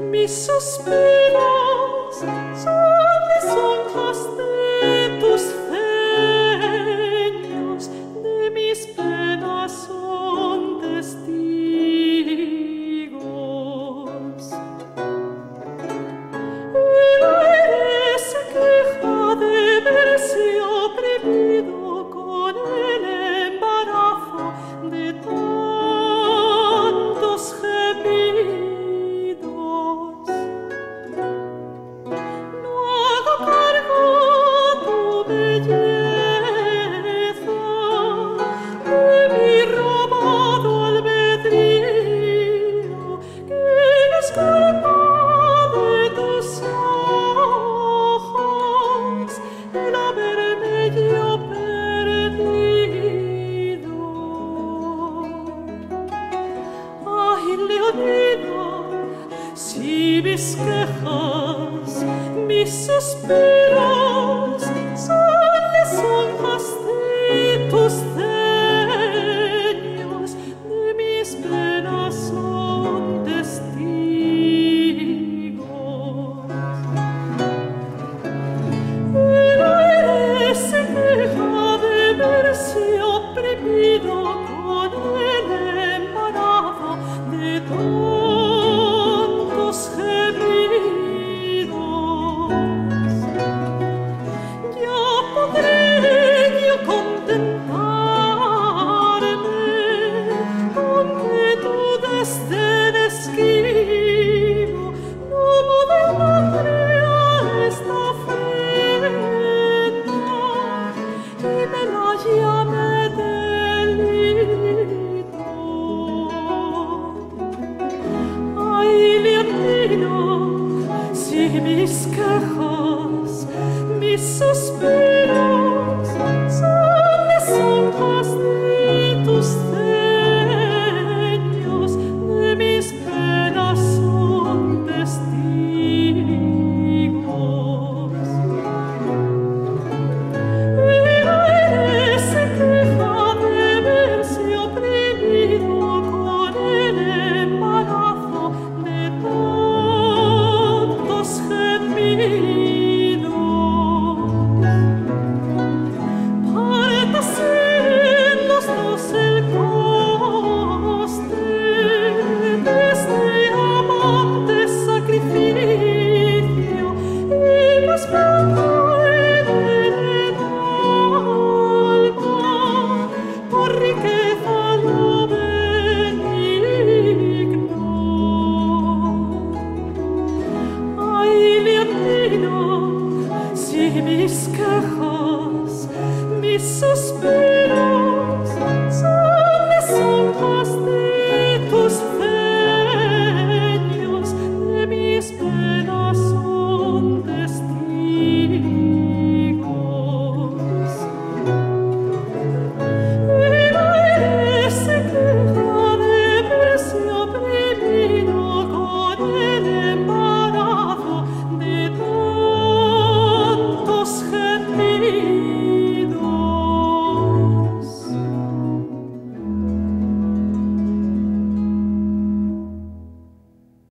mis suspiros son de sol. mis quejas, mis suspiros. Miskecha me. signo her home.